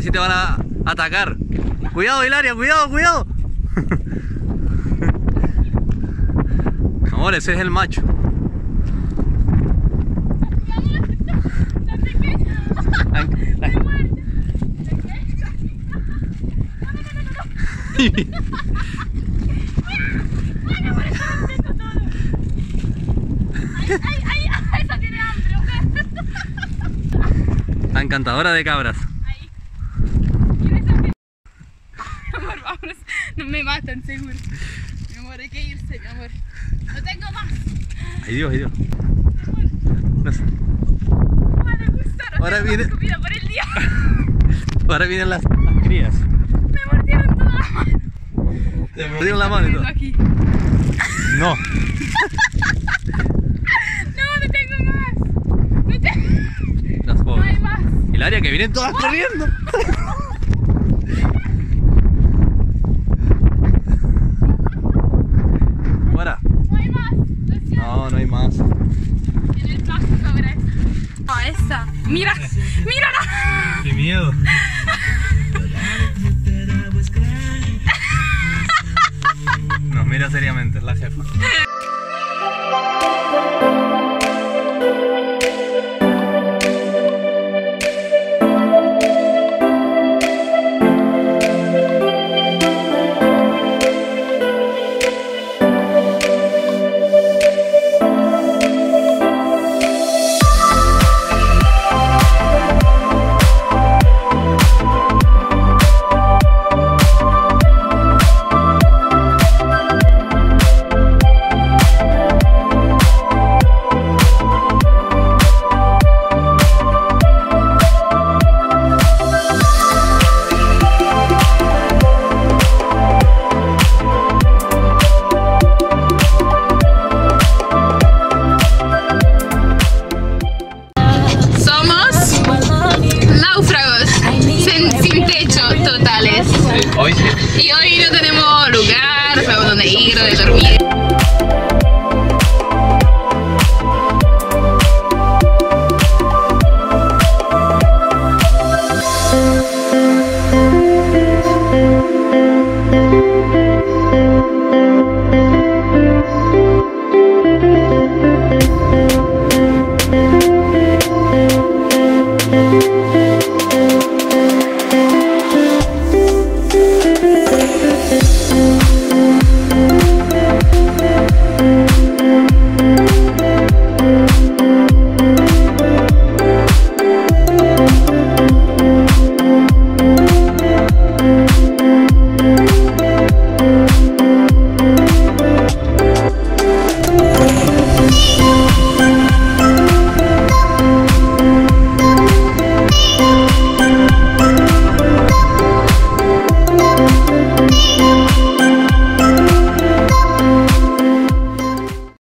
si te van a atacar. Cuidado, Hilaria, cuidado, cuidado. Amor, ese es el macho. La encantadora de cabras. No me matan, seguro. Mi amor, hay que irse, mi amor. No tengo más. Ay Dios, ay Dios. No no Ahora viene- más comida por el día. Ahora vienen las, las crías. Me mordieron toda la mano. Te mordieron la mano y todo. Aquí. No. No, no tengo más. No tengo. Las No hay más. Hilaria, que vienen todas corriendo. Fuera. No hay más. Lo siento. No, no hay más. En el plástico habrá esa. Esa. Mira, mírala. Qué miedo. Nos mira seriamente, es la jefa. Hoy sí. Y hoy no tenemos lugar, sabemos dónde ir, dónde dormir.